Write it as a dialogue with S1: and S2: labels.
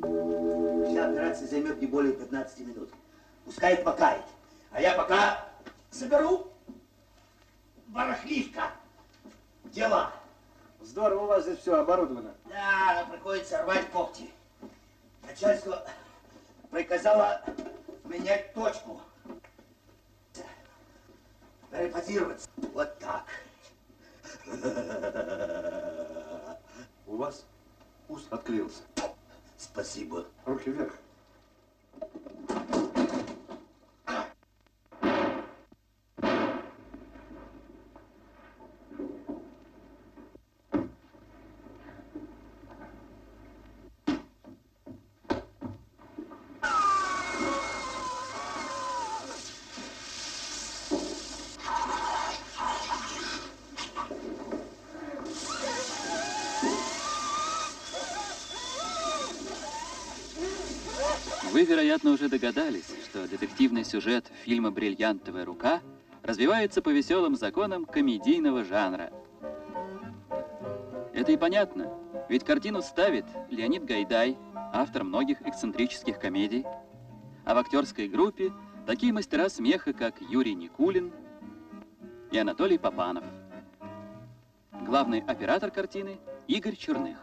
S1: Вся операция займет не более 15 минут. Пускай покает. А я пока соберу барахливка. Дела.
S2: Здорово у вас здесь все оборудовано.
S1: Да, приходится рвать когти. Начальство приказало менять точку. Перепозироваться. Вот так.
S2: У вас ус отклеился.
S1: Спасибо.
S2: Руки вверх.
S3: Вы, вероятно, уже догадались, что детективный сюжет фильма «Бриллиантовая рука» развивается по веселым законам комедийного жанра. Это и понятно, ведь картину ставит Леонид Гайдай, автор многих эксцентрических комедий, а в актерской группе такие мастера смеха, как Юрий Никулин и Анатолий Попанов. Главный оператор картины Игорь Черных.